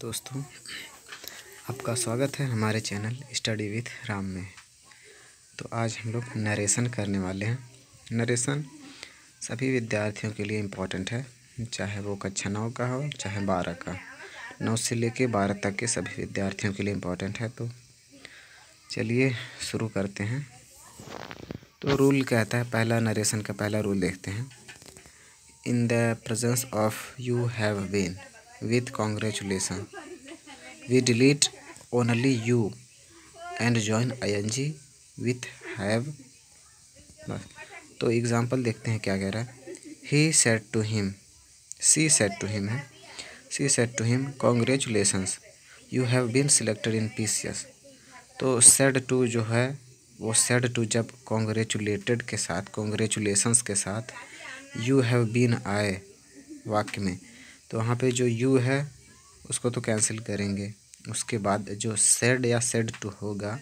दोस्तों, आपका स्वागत है हमारे चैनल स्टडी विथ राम में। तो आज हम लोग नरेशन करने वाले हैं। नरेशन सभी विद्यार्थियों के लिए इम्पोर्टेंट है, चाहे वो कक्षा नौ का हो, चाहे बारह का। नौ से लेके बारह तक के सभी विद्यार्थियों के लिए इम्पोर्टेंट है तो चलिए शुरू करते हैं। तो रूल कहता है, पहला नरेशन का पहला रूल देखते हैं। In the presence of you have been with congratulation we delete only you and join ing with have. बस तो एग्ज़ाम्पल देखते हैं क्या कह रहा है। He said to him C said to him है। C said to him congratulations you have been selected in P C S तो सेड टू जो है, वो सेड टू जब कॉन्ग्रेचुलेटेड के साथ कॉन्ग्रेचुलेसन्स के साथ यू हैव बीन आए वाक्य में। तो वहाँ पे जो यू है, उसको तो कैंसिल करेंगे। उसके बाद जो सेड या सेड टू होगा,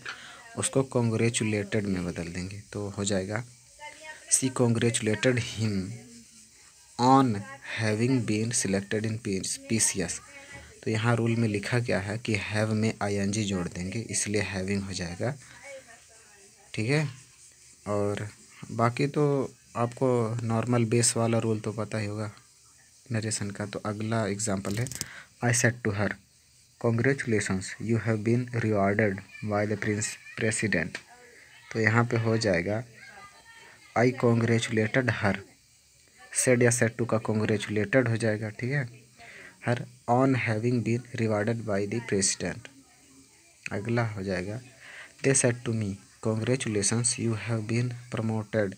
उसको कॉन्ग्रेचुलेटेड में बदल देंगे। तो हो जाएगा C congratulated him on having been selected in P C S तो यहाँ रूल में लिखा गया है कि हैव में आई एन जी जोड़ देंगे, इसलिए हैविंग हो जाएगा। ठीक है? और बाकी तो आपको नॉर्मल बेस वाला रूल तो पता ही होगा। नरेशन का तो अगला एग्ज़ाम्पल है I said to her congratulations you have been rewarded by the prince president तो यहाँ पे हो जाएगा आई कॉन्ग्रेचुलेटेड हर सेड या सेट टू का कॉन्ग्रेचुलेटेड हो जाएगा, ठीक है? Her on having been rewarded by the president अगला हो जाएगा they said to me congratulations you have been promoted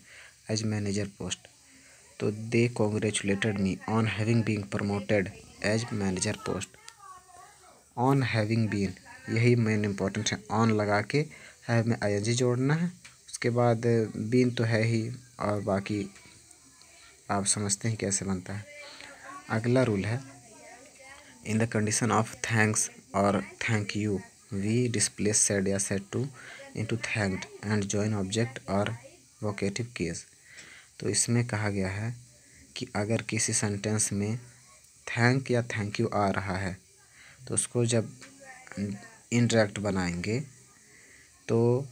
as manager post तो they congratulated me on having been promoted as manager post on having been यही main important है। On लगा के have में आई जोड़ना है। उसके बाद बीन तो है ही, और बाकी आप समझते हैं कैसे बनता है। अगला रूल है in the condition of thanks और thank you we displace said या set to into thanked and join object और वोकेटिव केस तो इसमें कहा गया है कि अगर किसी सेंटेंस में थैंक या थैंक यू आ रहा है तो उसको जब इनडायरेक्ट बनाएँगे तो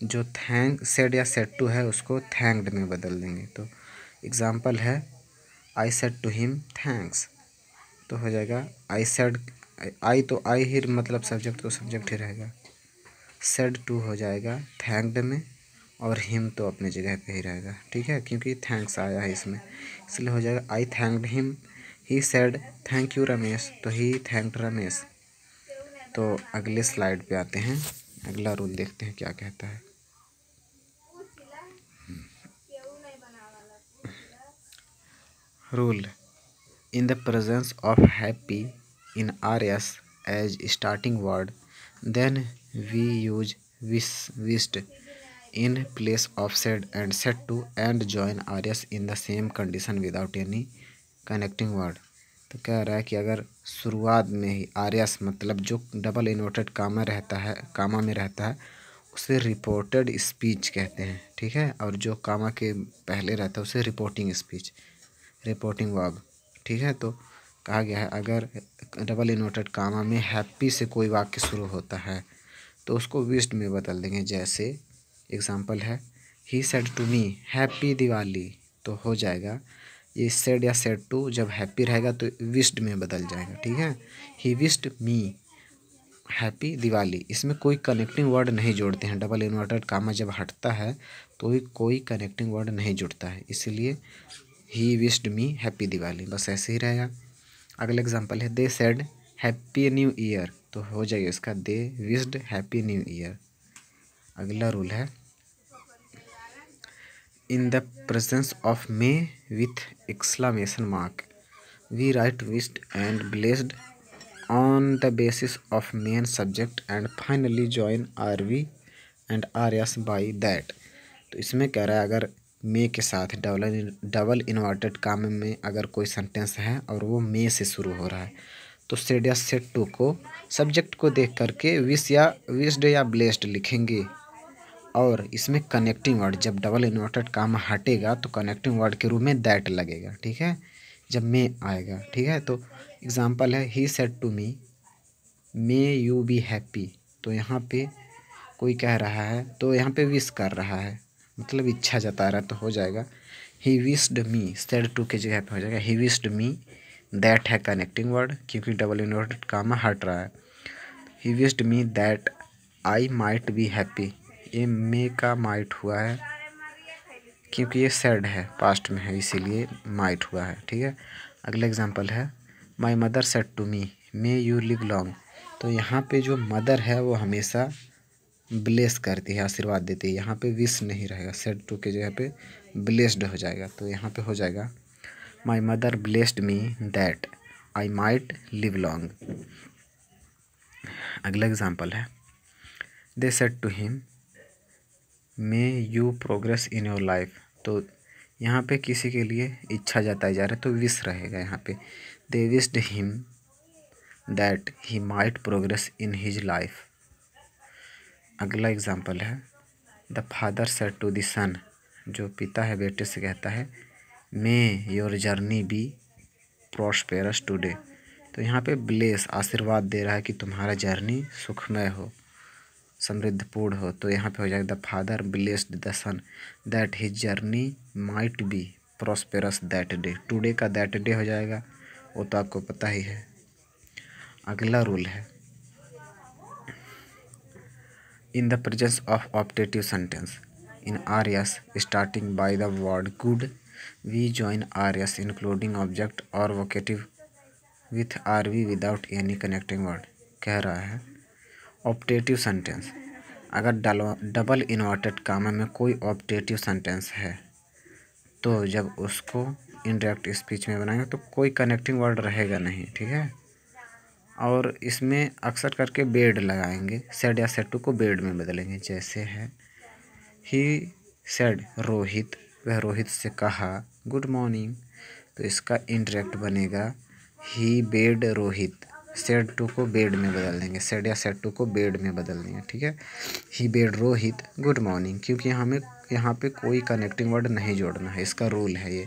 जो थैंक सेड या सेड टू है, उसको थैंक्ड में बदल देंगे। तो एग्ज़ाम्पल है I said to him thanks तो हो जाएगा आई सेड आई तो आई ही मतलब सब्जेक्ट तो सब्जेक्ट ही रहेगा। सेड टू हो जाएगा थैंक्ड में। और हिम तो अपने जगह पे ही रहेगा, ठीक है? क्योंकि थैंक्स आया है इसमें। इसलिए हो जाएगा I thanked him he said thank you Ramesh तो ही थैंक्ड रमेश तो अगले स्लाइड पे आते हैं। अगला रूल देखते हैं क्या कहता है। Rule in the presence of happy in R S as starting word then we use wish wished in place of said and set to and join rs in the same condition without any connecting word. तो कह रहा है कि अगर शुरुआत में ही आर्यस मतलब जो डबल इन्वर्टेड कामा रहता है कामा में रहता है, उसे रिपोर्टेड स्पीच कहते हैं, ठीक है? और जो कामा के पहले रहता है, उसे रिपोर्टिंग स्पीच रिपोर्टिंग वर्ब ठीक है? तो कहा गया है, अगर डबल इन्वर्टेड कामा में हैप्पी से कोई वाक्य शुरू होता है तो उसको विस्ट में बदल देंगे, जैसे एग्ज़ाम्पल है। He said to me happy Diwali तो हो जाएगा। ये सेड या सेड टू जब हैप्पी रहेगा तो विस्ड में बदल जाएगा, ठीक है? He wished me happy Diwali इसमें कोई कनेक्टिंग वर्ड नहीं जोड़ते हैं। डबल इन्वर्टेड कामा जब हटता है तो ही कोई कनेक्टिंग वर्ड नहीं जुड़ता है। इसीलिए he wished me happy Diwali बस ऐसे ही रहेगा। अगला एग्ज़ाम्पल है। They said happy new year तो हो जाएगा इसका। They wished happy new year अगला रूल है। In the presence of may with exclamation mark we write wished and blessed on the basis of main subject and finally join R V and R S by that तो इसमें कह रहा है, अगर may के साथ double double inverted काम में अगर कोई सेंटेंस है और वो मे से शुरू हो रहा है तो सेड या सेट टू को सब्जेक्ट को देख करके विश या विस्ड या ब्लेस्ड लिखेंगे। और इसमें कनेक्टिंग वर्ड जब डबल इन्वर्टेड काम हटेगा तो कनेक्टिंग वर्ड के रूप में दैट लगेगा, ठीक है? जब मे आएगा, ठीक है? तो एग्ज़ाम्पल है he said to me may you be happy तो यहाँ पे कोई कह रहा है तो यहाँ पे विश कर रहा है। मतलब इच्छा जता रहा है तो हो जाएगा। He wished me said to के जगह पे हो जाएगा। ही विस्ड मी दैट है कनेक्टिंग वर्ड क्योंकि डबल इन्वर्टेड काम हट रहा है। He wished me that I might be happy ये मे का माइट हुआ है, क्योंकि ये सेड है पास्ट में है, इसीलिए माइट हुआ है, ठीक है? अगला एग्जांपल है my mother said to me may you live long तो यहाँ पे जो मदर है, वो हमेशा ब्लेस करती है, आशीर्वाद देती है। यहाँ पे विश नहीं रहेगा सेड टू के जगह पे ब्लेस्ड हो जाएगा। तो यहाँ पे हो जाएगा my mother blessed me that I might live long अगला एग्ज़ाम्पल है they said to him may you progress in your life तो यहाँ पे किसी के लिए इच्छा जताई जा रहा है तो विश रहेगा यहाँ पे। They wished him that he might progress in his life अगला एग्ज़ाम्पल है। The father said to the son जो पिता है, बेटे से कहता है may your journey be prosperous today तो यहाँ पे ब्लेस आशीर्वाद दे रहा है कि तुम्हारा जर्नी सुखमय हो। समृद्धपूर्ण हो तो यहाँ पे हो जाएगा the father blessed the son that his journey might be prosperous that day. Today का दैट डे हो जाएगा, वो तो आपको पता ही है। अगला रूल है। In the presence of optative sentence, in R S starting by the word good we join R S including object और vocative with R V without any connecting word, कह रहा है। Optative sentence. अगर डल, double inverted comma में कोई optative sentence है तो जब उसको इनडायरेक्ट स्पीच में बनाएँगे तो कोई कनेक्टिंग वर्ड रहेगा नहीं, ठीक है? और इसमें अक्सर करके बेड लगाएँगे सेड या सेटू को बेड में बदलेंगे, जैसे है ही सेड रोहित वह रोहित से कहा गुड मॉर्निंग तो इसका इंटरेक्ट बनेगा he bade Rohit said to को बेड में बदल देंगे। सेड या सेट टू को बेड में बदल देंगे, ठीक है? He bade Rohit, good morning. क्योंकि हमें यहाँ पे कोई कनेक्टिंग वर्ड नहीं जोड़ना है, इसका रूल है ये।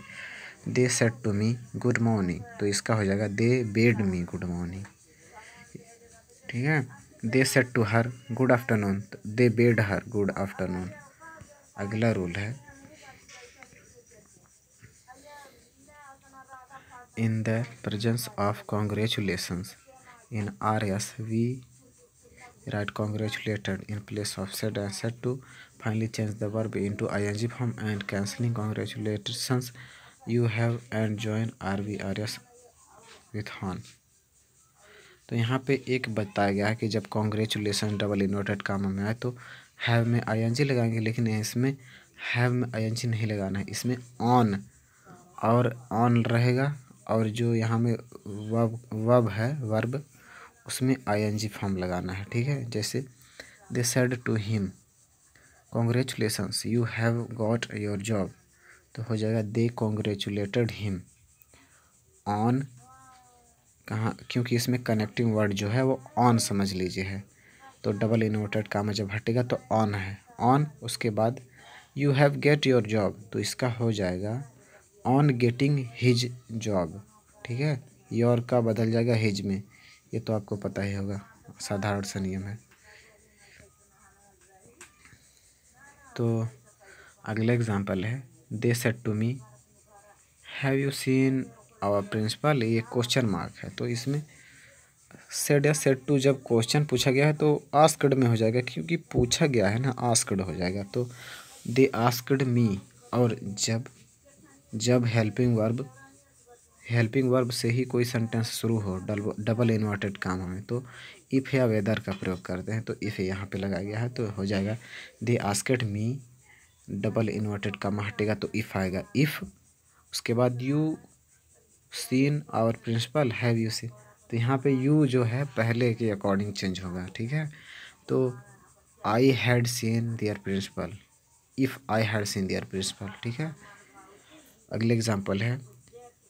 They said to me, good morning. तो इसका हो जाएगा they bade me, good morning. ठीक है? They said to her, good afternoon. They bade her, good afternoon. अगला रूल है। In the presence of congratulations in place of said and said to finally change the verb into I N G form and cancelling congratulations you have and join R V R S with on तो यहाँ पे एक बताया गया है कि जब congratulation double inverted काम में आए तो हैव में आई एन जी लगाएँगे, लेकिन इसमें हैव में आई एन जी नहीं लगाना है। इसमें ऑन और ऑन रहेगा और जो यहाँ में वब वब है वर्ब उसमें आई एन जी फॉर्म लगाना है, ठीक है? जैसे they said to him congratulations you have got your job तो हो जाएगा दे कॉन्ग्रेचुलेटेड हिम ऑन कहाँ, क्योंकि इसमें कनेक्टिंग वर्ड जो है वो ऑन समझ लीजिए है। तो डबल इन्वर्टेड काम जब हटेगा तो ऑन है। ऑन उसके बाद you have get your job तो इसका हो जाएगा ऑन गेटिंग हिज जॉब ठीक है? योर का बदल जाएगा हिज में। ये तो आपको पता ही होगा, साधारण सा नियम है। तो अगला एग्जांपल है they said to me have you seen our principal ये क्वेश्चन मार्क है तो इसमें सेट या सेट टू जब क्वेश्चन पूछा गया है तो आस्कड में हो जाएगा, क्योंकि पूछा गया है ना आस्कड हो जाएगा। तो दे आस्कड मी और जब जब हेल्पिंग वर्ब हेल्पिंग वर्ब से ही कोई सेंटेंस शुरू हो डबल इन्वर्टेड काम में तो इफ़ या वेदर का प्रयोग करते हैं तो इफ़ यहाँ पे लगाया गया है तो हो जाएगा they asked me double inverted comma हटेगा तो इफ़ आएगा। इफ़ उसके बाद you seen our principal have you see तो यहाँ पे यू जो है, पहले के अकॉर्डिंग चेंज होगा, ठीक है? तो I had seen their principal if I had seen their principal ठीक है? अगले एग्ज़ाम्पल है।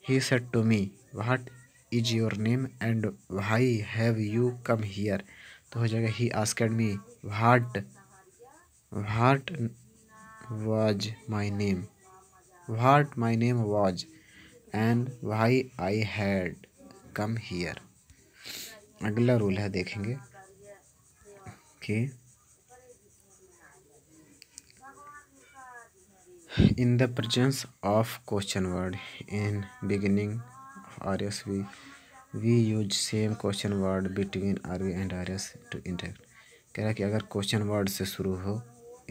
He said to me what is your name and why have you come here तो हो जाएगा he asked me what what was my name what my name was and why I had come here अगला rule है, देखेंगे कि in the presence of question word in beginning R S we we use same question word between R V and R S to indirect कह रहा है कि अगर question word से शुरू हो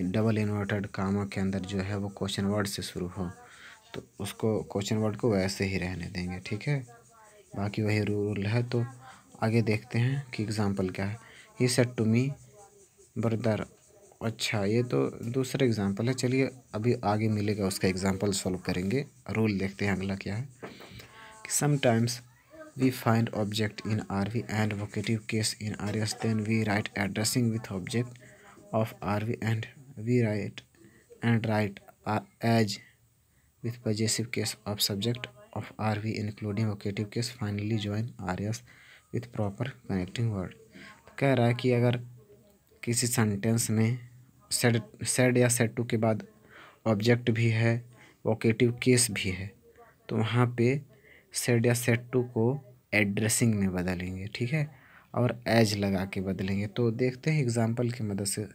डबल इन्वर्टेड कामा के अंदर जो है वो क्वेश्चन वर्ड से शुरू हो तो उसको क्वेश्चन वर्ड को वैसे ही रहने देंगे, ठीक है? बाकी वही रूल है तो आगे देखते हैं कि एग्ज़ाम्पल क्या है। He said to me brother अच्छा ये तो दूसरा एग्ज़ाम्पल है। चलिए, अभी आगे मिलेगा उसका एग्ज़ाम्पल सॉल्व करेंगे। रूल देखते हैं अगला क्या है। कि sometimes we find object in R V and vocative case in R S then we write addressing with object of R V and we write and write as with possessive case of subject of RV including vocative case, finally join RS with proper connecting word तो कह रहा है कि अगर किसी sentence में said said या set to के बाद ऑब्जेक्ट भी है, वोकेटिव केस भी है तो वहाँ पे सेड या सेट टू को एड्रेसिंग में बदलेंगे, ठीक है? और एज लगा के बदलेंगे। तो देखते हैं एग्जांपल की मदद से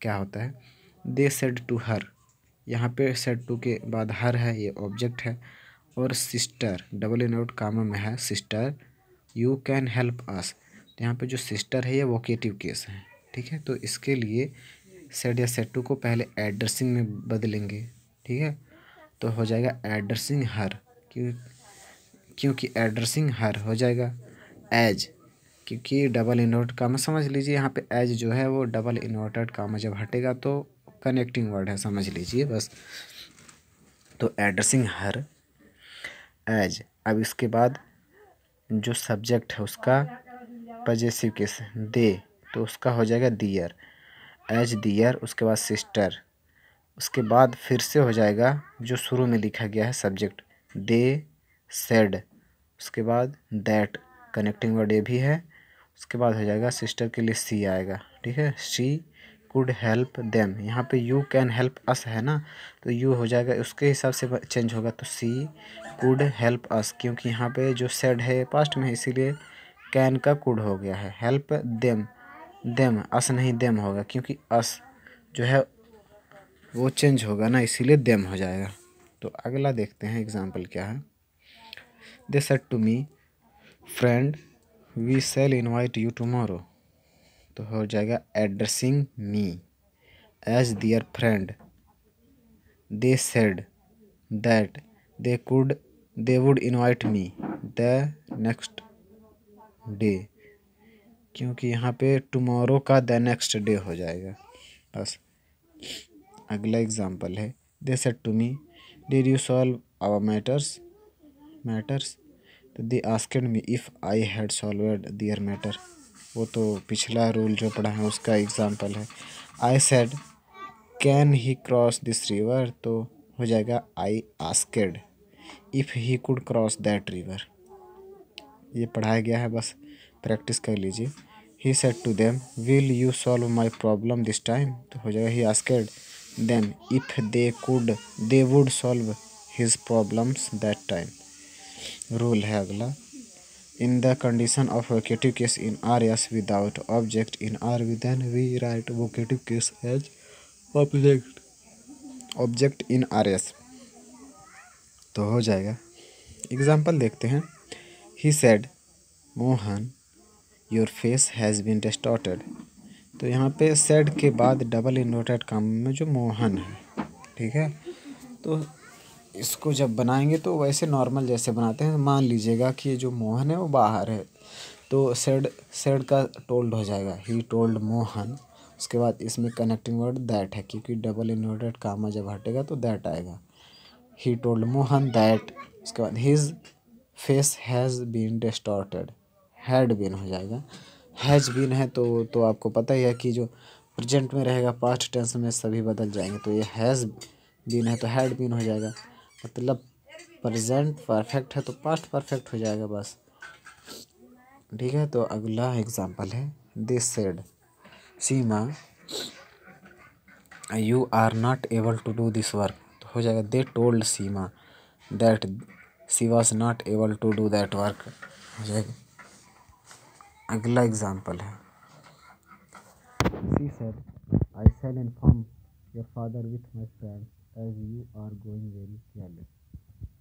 क्या होता है। They said to her. यहाँ पे सेट टू के बाद हर है, ये ऑब्जेक्ट है। और sister, double inverted comma में है, sister, you can help us. तो यहाँ पे जो सिस्टर है, ये वोकेटिव केस है। ठीक है? तो इसके लिए सेट या सेट टू को पहले एड्रेसिंग में बदलेंगे, ठीक है? तो हो जाएगा एड्रेसिंग हर क्यों, क्योंकि एड्रेसिंग हर हो जाएगा एज क्योंकि डबल इनवर्ट कामा समझ लीजिए, यहाँ पे एज जो है वो डबल इन्वर्टेड कामा जब हटेगा तो कनेक्टिंग वर्ड है, समझ लीजिए बस। तो एड्रेसिंग हर एज अब इसके बाद जो सब्जेक्ट है उसका पजेसिव केस दे। तो उसका हो जाएगा दियर एज दियर उसके बाद सिस्टर उसके बाद फिर से हो जाएगा जो शुरू में लिखा गया है सब्जेक्ट दे सेड उसके बाद दैट कनेक्टिंग वर्ड ए भी है. उसके बाद हो जाएगा सिस्टर के लिए सी आएगा. ठीक है? सी कुड हेल्प देम यहाँ पे यू कैन हेल्प अस है ना? तो यू हो जाएगा, उसके हिसाब से चेंज होगा तो सी कुड हेल्प अस क्योंकि यहाँ पे जो सेड है पास्ट में, इसीलिए कैन का कुड हो गया है. हेल्प देम देम, अस नहीं देम होगा, क्योंकि अस जो है, वो चेंज होगा ना, इसीलिए देम हो जाएगा। तो अगला देखते हैं एग्ज़ाम्पल क्या है। They said to me friend we shall invite you tomorrow तो हो जाएगा addressing me as their friend they said that they could they would invite me the next day क्योंकि यहाँ पे टुमारो का द नेक्स्ट डे हो जाएगा। बस, अगला एग्जांपल है। They said to me did you solve our matters matters तो they asked me if I had solve their matter वो तो पिछला रूल जो पढ़ा है, उसका एग्ज़ाम्पल है। I said can he cross this river तो हो जाएगा I asked if he could cross that river ये पढ़ाया गया है, बस। प्रैक्टिस कर लीजिए। He said to them will you solve my problem this time तो हो जाएगा he asked them if they could they would solve his problems that time rule है अगला। In the condition of vocative case in RS without object, in RV then we write case as object object in R S तो हो जाएगा। Example देखते हैं। He said Mohan your face has been distorted तो यहाँ पे said के बाद डबल इन्वर्टेड काम में जो मोहन है, ठीक है? तो इसको जब बनाएँगे तो वैसे नॉर्मल जैसे बनाते हैं। मान लीजिएगा कि ये जो मोहन है वो बाहर है। तो सेड सेड का टोल्ड हो जाएगा। He told Mohan. उसके बाद इसमें कनेक्टिंग वर्ड दैट है, क्योंकि डबल इन्वर्टेड कामा जब हटेगा तो दैट आएगा। ही टोल्ड मोहन दैट उसके बाद his face has been distorted had been हो जाएगा। हैज़ बीन है तो तो आपको पता ही है कि जो प्रेजेंट में रहेगा, पास्ट टेंस में सभी बदल जाएँगे। तो ये हैज़ बीन है तो हैड बीन हो जाएगा। मतलब प्रेजेंट परफेक्ट है तो पास्ट परफेक्ट हो जाएगा बस। ठीक है तो अगला एग्ज़ाम्पल है। This said, Seema you are not able to do this work तो हो जाएगा they told Seema that she was not able to do that work हो जाएगा। अगला एग्ज़ाम्पल है। She said I shall inform your father with my friend as you are going very careless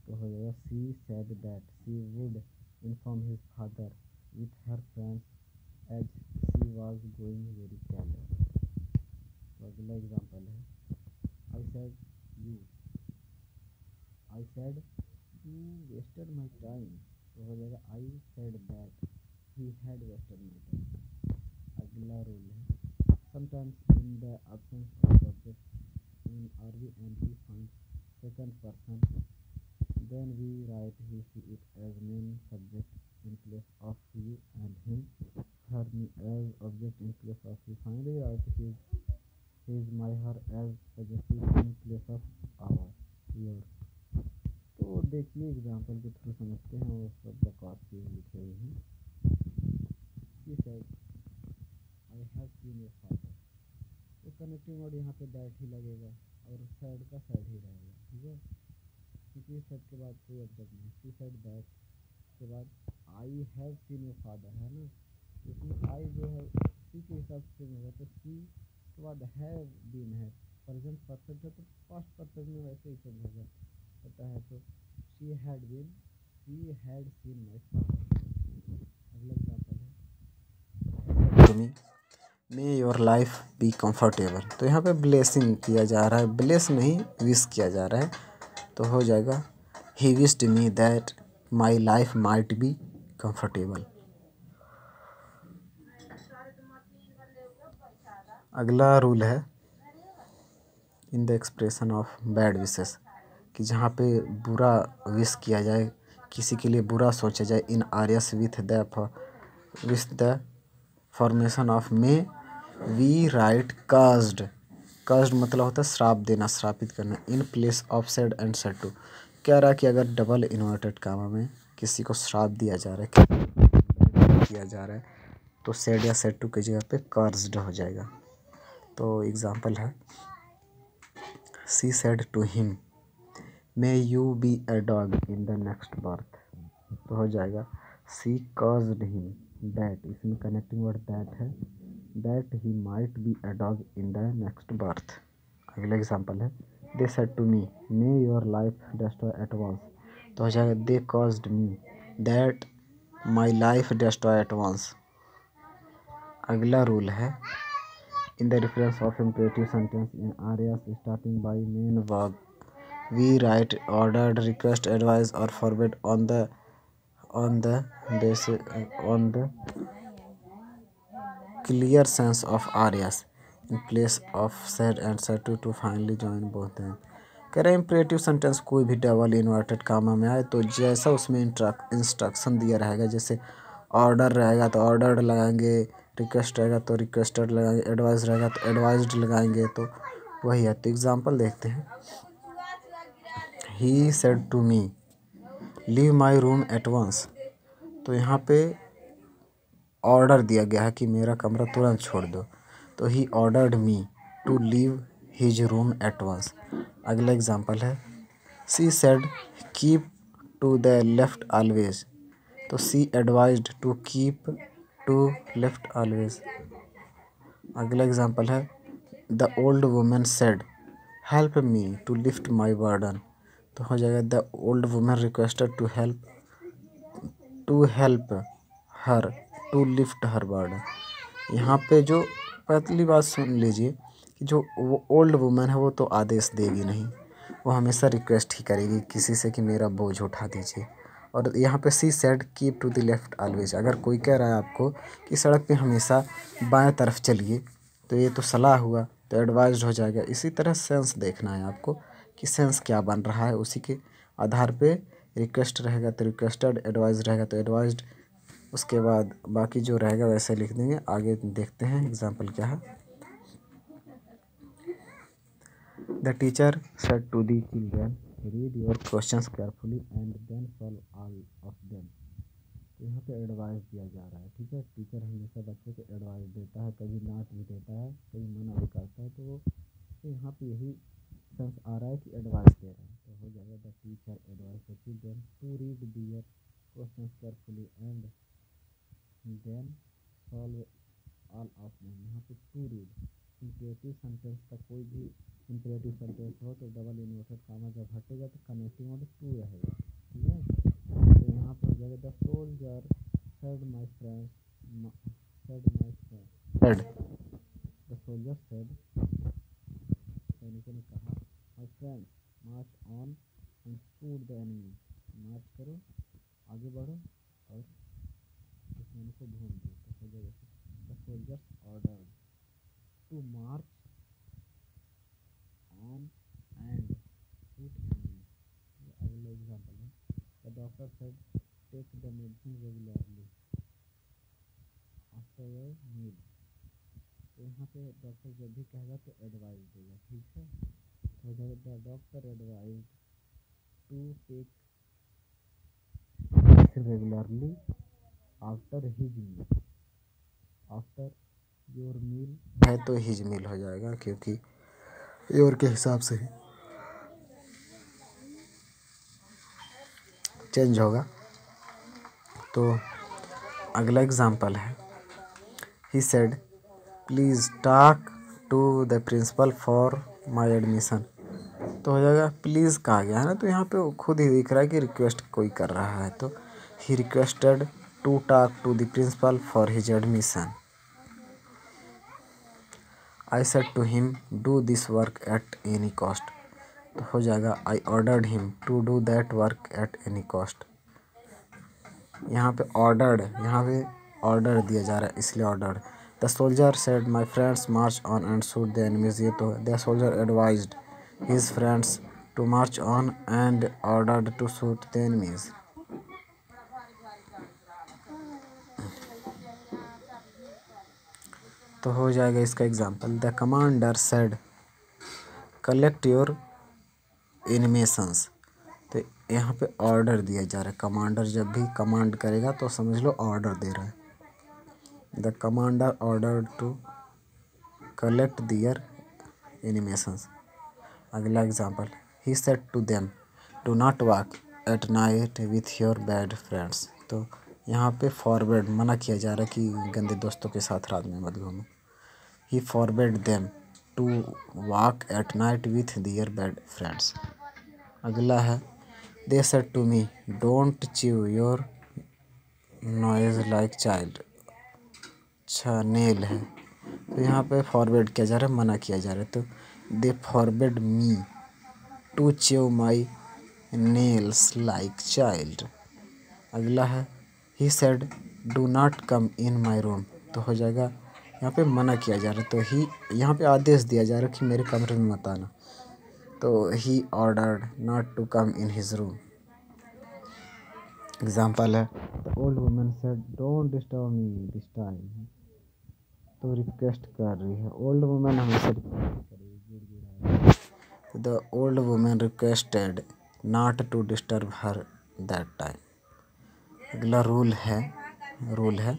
तो हो जाएगा she said that she would inform his father with her friends as she was going very careless तो अगला example है। I said you I said you wasted my time तो हो जाएगा I said that he had wasted my time अगला rule है sometimes in the absence of subject in RV and we find second person then we write he she it as main subject in place of you and him her me as object in place of you finally write his his my her as possessive in place of our your तो देखिए example के through समझते हैं वो सब बकवास लिखे हुए हैं He said, I have seen your father. तो कनेक्टिंग वर्ड यहाँ पे दैट ही लगेगा और साइड का साइड ही रहेगा ठीक है? क्योंकि साइड के बाद कोई ऑब्जेक्ट नहीं सी साइड दैट के बाद I have seen your father है ना? इसमें आई जो है सी के हिसाब से होगा तो सी के बाद हैव बीन है। प्रेजेंट परफेक्ट है तो पास्ट परफेक्ट में वैसे ही चेंज होगा। होता है तो she had been she had seen my father अगला example to me your life be comfortable तो यहाँ पे ब्लेसिंग किया जा रहा है। ब्लेस नहीं विश किया जा रहा है। तो हो जाएगा he wished me that my life might be comfortable अगला रूल है in the expression of bad wishes कि जहाँ पे बुरा विश किया जाए, किसी के लिए बुरा सोचा जाए in R S with the with the formation of may we write cursed cursed मतलब होता है श्राप देना, श्रापित करना in place of said and said to कह रहा कि अगर डबल इन्वर्टेड कामा में किसी को श्राप दिया जा रहा है किया जा रहा है तो सेड या सेड टू की जगह पे कर्स्ड हो जाएगा। तो एग्जांपल है she said to him may you be a dog in the next birth तो हो जाएगा सी कॉज्ड हिम दैट इसमें कनेक्टिंग वर्ड दैट है that he might be a dog in the next birth अगला example है they said to me may your life destroy at once तो हो जाएगा they cursed me that my life destroy at once अगला rule है, in the reference of imperative sentence in areas starting by main verb, we write ordered request advice or forbid on the on the basis on the clear sense of areas in place of said and said to to finally join both them. कह रहे imperative sentence कोई भी double inverted comma में आए तो जैसा उसमें instruction दिया रहेगा, जैसे ऑर्डर रहेगा तो ऑर्डर लगाएँगे रिक्वेस्ट रहेगा तो रिक्वेस्टेड लगाएँगे एडवाइस रहेगा तो एडवाइज लगाएँगे तो वही है। तो एग्जांपल देखते हैं। He said to me leave my room at once तो यहाँ पे ऑर्डर दिया गया है कि मेरा कमरा तुरंत छोड़ दो। तो he ordered me to leave his room at once अगला एग्जांपल है। She said keep to the left always तो she advised to keep to left always अगला एग्जांपल है। The old women said help me to lift my burden तो हो जाएगा the old women requested to help to help her, to lift her burden यहाँ पे जो पहली बात सुन लीजिए कि जो वो ओल्ड वुमेन है, वो तो आदेश देगी नहीं। वो हमेशा रिक्वेस्ट ही करेगी किसी से कि मेरा बोझ उठा दीजिए। और यहाँ पे she said, keep to the left always अगर कोई कह रहा है आपको कि सड़क पे हमेशा बाएँ तरफ़ चलिए तो ये तो सलाह हुआ तो एडवाइज हो जाएगा। इसी तरह सेंस देखना है आपको। कि सेंस क्या बन रहा है, उसी के आधार पे रिक्वेस्ट रहेगा तो रिक्वेस्टेड एडवाइज रहेगा तो एडवाइज्ड। उसके बाद बाकी जो रहेगा वैसे लिख देंगे। आगे देखते हैं एग्ज़ाम्पल क्या है। The teacher said to the children read your questions carefully and then solve all of them तो यहाँ पे एडवाइस दिया जा रहा है, ठीक है? टीचर हमेशा बच्चों को एडवाइस देता है, कभी डांट भी देता है, कभी मना भी करता है तो यहाँ पे यही सेंस आ रहा है कि एडवाइस दे रहा है। तो हो जाएगा the teacher advise the children to read their questions carefully and then solve all of them यहाँ पे टू रीड इंपरेटिव सेंटेंस का कोई भी इंपरेटिव सेंटेंस हो तो डबल इन्वर्टेड कामा जब हटेगा तो कनेक्टिंग वर्ड टू रहेगा। ठीक है? तो यहाँ पर हो जाएगा the soldier said my friends said my friend said the soldier said सैनिकों ने कहा my friend march on and shoot the enemy march करो आगे बढ़ो और दुश्मन को भून दो तो हो जाएगा the soldiers order to march on and shoot enemy. अगला एग्ज़ाम्पल है the doctor said take the medicine regularly after your meal तो यहाँ पे डॉक्टर जब भी कहेगा तो एडवाइस देगा ठीक है तो the doctor advise to take regularly after his meal after your meal है तो हिज मील हो जाएगा, क्योंकि योर के हिसाब से ही चेंज होगा। तो अगला एग्जांपल है। He said please talk to the principal for my admission तो हो जाएगा प्लीज़ कहा गया है ना? तो यहाँ पे खुद ही दिख रहा है कि रिक्वेस्ट कोई कर रहा है। तो he requested to talk to the principal for his admission I said to him do this work at any cost तो हो जाएगा I ordered him to do that work at any cost यहाँ पे ऑर्डर्ड यहाँ पे order दिया जा रहा है, इसलिए ordered the soldier said my friends march on and shoot the enemies ये तो the soldier advised his friends to march on and ordered to shoot the enemies तो हो जाएगा इसका example the commander said collect your ammunitions तो यहाँ पे order दिया जा रहा है. कमांडर जब भी कमांड करेगा तो समझ लो ऑर्डर दे रहा है. The commander order to collect their ammunitions अगला example he said to them do not walk at night with your bad friends तो यहाँ पे फॉरवर्ड मना किया जा रहा है कि गंदे दोस्तों के साथ रात में मत घूमो। He forbade them to walk at night with their bad friends अगला है they said to me don't chew your nails like child अच्छा नेल है। तो यहाँ पे फॉरवर्ड किया जा रहा है, मना किया जा रहा है। तो they forbade me to chew my nails like child अगला है he said do not come in my room तो हो जाएगा, यहाँ पे मना किया जा रहा है। तो ही यहाँ पे आदेश दिया जा रहा है कि मेरे कमरे में मत आना। तो he ordered not to come in his room example है old women said don't disturb me this time तो रिक्वेस्ट कर रही है। ओल्ड वुमेन हमेशा the old women requested not to disturb her that time अगला रूल है rule है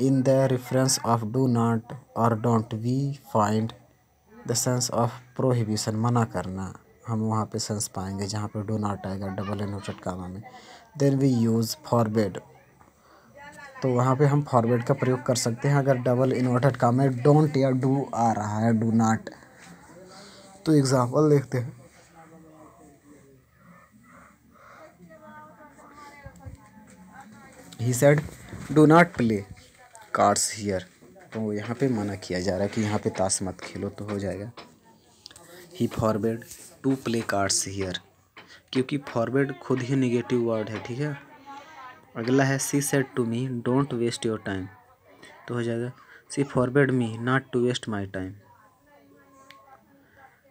in the reference of do not और don't we find the sense of prohibition मना करना। हम वहाँ पे सेंस पाएँगे जहाँ पे डू नॉट आएगा डबल इनवर्टेड कामा में। देन वी यूज़ फॉरबेड तो वहाँ पे हम फॉरवर्ड का प्रयोग कर सकते हैं अगर डबल इन्वर्टेड काम में डोंट या डू आ रहा है डू नॉट तो एग्जांपल देखते हैं। He said do not play cards here तो यहाँ पे मना किया जा रहा है कि यहाँ पे ताश मत खेलो तो हो जाएगा। He forbade to play cards here क्योंकि फॉरवर्ड खुद ही निगेटिव वर्ड है, ठीक है? अगला है she said to me don't waste your time तो हो जाएगा she forbade me not to waste my time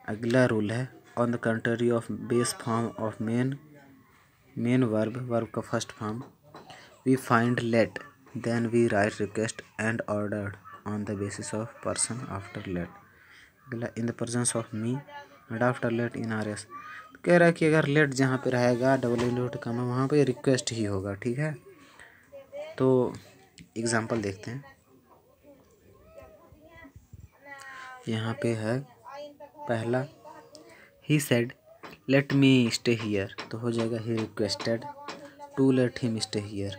अगला रूल है on the country of base form of main main verb verb का first form we find let then we write request and order on the basis of person after let in the presence of me and after let in are us कह रहा है कि अगर late जहाँ पर रहेगा double in लोट कम है वहाँ पर रिक्वेस्ट ही होगा, ठीक है? तो एग्ज़ाम्पल देखते हैं। यहाँ पे है, पहला he said let me stay here तो हो जाएगा he requested to let he stay here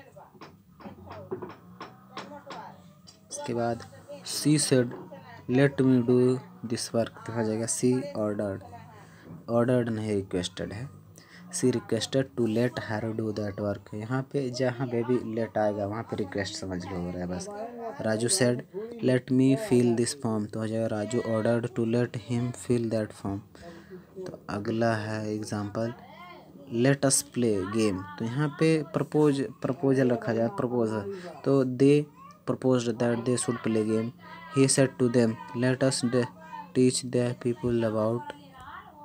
इसके बाद she said let me do this work तो हो जाएगा सी ऑर्डर्ड ऑर्डर्ड नहीं रिक्वेस्टेड है। She requested to let her do that work यहाँ पे, जहाँ भी लेट आएगा, वहाँ पे रिक्वेस्ट समझ लो हो रहा है बस। Raju said let me fill this form तो हो जाएगा, Raju ordered to let him fill that form तो अगला है example let us play game तो यहाँ पे प्रपोज प्रपोजल रखा जाए प्रपोजल तो they propose that they should play game he said to them let us teach the people about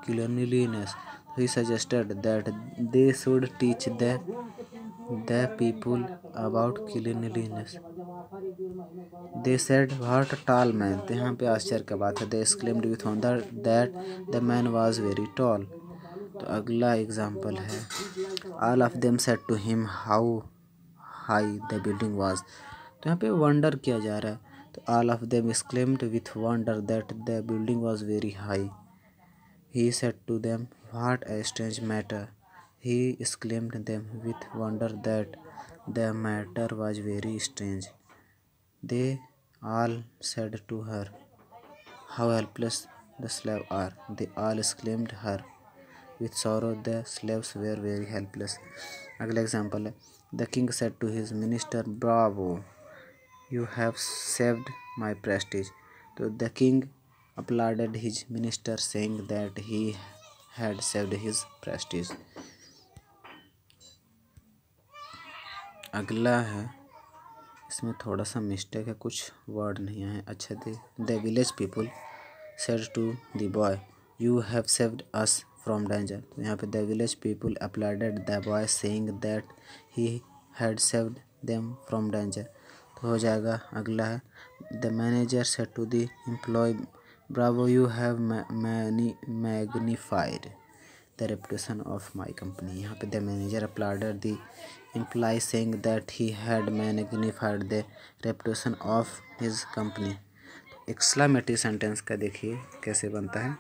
cleanliness he suggested that they should teach the the people about cleanliness they said what tall man तो यहाँ पे आश्चर्य का बात है they exclaimed with wonder that the man was very tall तो अगला example है all of them said to him how high the building was तो यहाँ पे वंडर किया जा रहा है। तो all of them exclaimed with wonder that the building was very high he said to them what a strange matter he exclaimed them with wonder that the matter was very strange they all said to her how helpless the slave are they all exclaimed her with sorrow the slaves were very helpless अगला example है। The king said to his minister bravo you have saved my prestige तो the king applauded his minister, saying that he had saved his prestige. अगला है, इसमें थोड़ा सा mistake है, कुछ वर्ड नहीं आए। अच्छा they the village people said to the boy you have saved us from danger तो यहाँ पे the village people applauded the boy saying that he had saved them from danger हो जाएगा। अगला है, the manager said to the employee, bravo, you have many, magnified the reputation of my company. यहाँ पर the manager applauded the employee saying that he had magnified the reputation of his company exclamative sentence का देखिए, कैसे बनता है।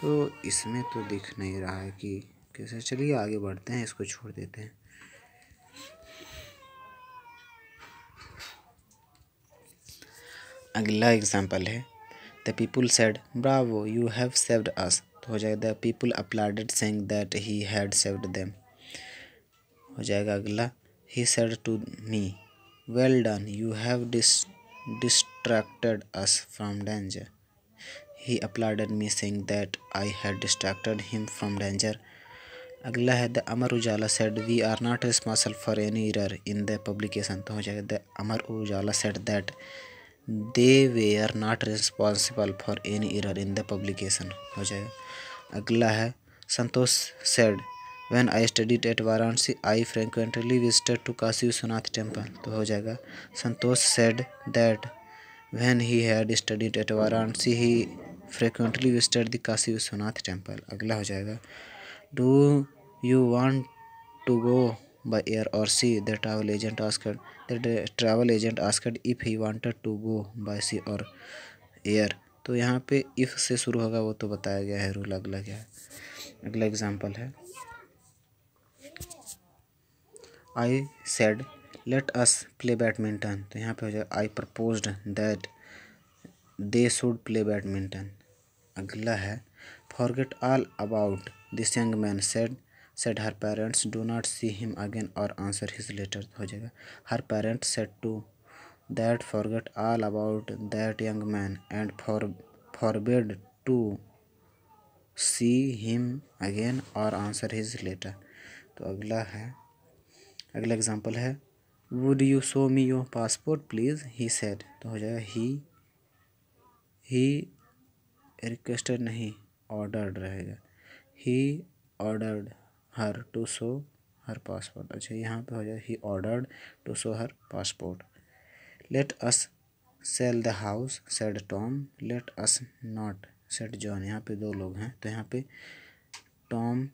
तो इसमें तो दिख नहीं रहा है कि कैसे। चलिए आगे बढ़ते हैं, इसको छोड़ देते हैं। अगला एग्ज़ाम्पल है। The people said bravo you have saved us तो हो जाएगा the people applauded saying that he had saved them हो जाएगा अगला he said to me well done you have dis distracted us from danger he applauded me saying that I had distracted him from danger अगला है the Amar Ujala said we are not responsible for any error in the publication तो हो जाएगा the Amar Ujala said that they were not responsible for any error in the publication हो जाएगा। अगला है, Santosh said when I studied at Varanasi I frequently visited to Kashi Vishwanath temple तो हो जाएगा। Santosh said that when he had studied at Varanasi he frequently visited the Kashi Vishwanath temple अगला हो जाएगा। Do you want to go by air or sea, the travel agent asked, the travel agent asked if he wanted to go by sea or air. तो यहाँ पे if से शुरू होगा वो तो बताया गया है रूल अगला क्या है। अगला एग्ज़ाम्पल है। I said let us play badminton तो यहाँ पे हो जाएगा I propose that they should play badminton अगला है forget all about this young man said said her parents do not see him again or answer his letter हो जाएगा। Her parents said to that forget all about that young man and for forbade to see him again or answer his letter तो अगला है, अगला example है। Would you show me your passport please he said तो हो जाएगा he he requested नहीं ordered रहेगा। He ordered her to show her passport. अच्छा यहाँ पे हो जाए he ordered to show her passport let us sell the house said Tom let us not said John यहाँ पे दो लोग हैं तो यहाँ पे Tom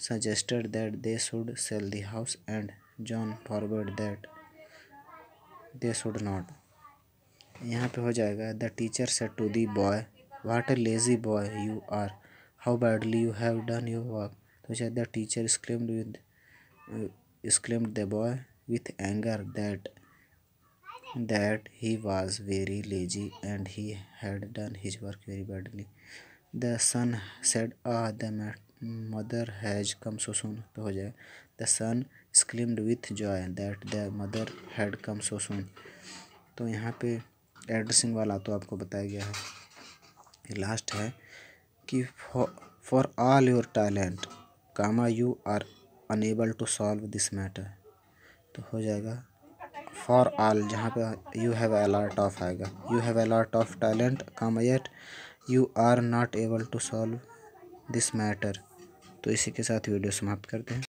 suggested that they should sell the house and John forbade that they should not यहाँ पे हो जाएगा the teacher said to the boy what a lazy boy you are how badly you have done your work तो शायद the teacher screamed with screamed the boy with anger that that he was very lazy and he had done his work very badly the son said ah the mother has come so soon तो हो जाए। The son screamed with joy that the mother had come so soon तो यहाँ पे addressing वाला तो आपको बताया गया है। लास्ट है कि for all your talent comma you are unable to solve this matter. तो हो जाएगा। फॉर आल जहाँ पे you have a lot of आएगा। You have a lot of talent comma yet, you are not able to solve this matter. तो इसी के साथ वीडियो समाप्त करते हैं।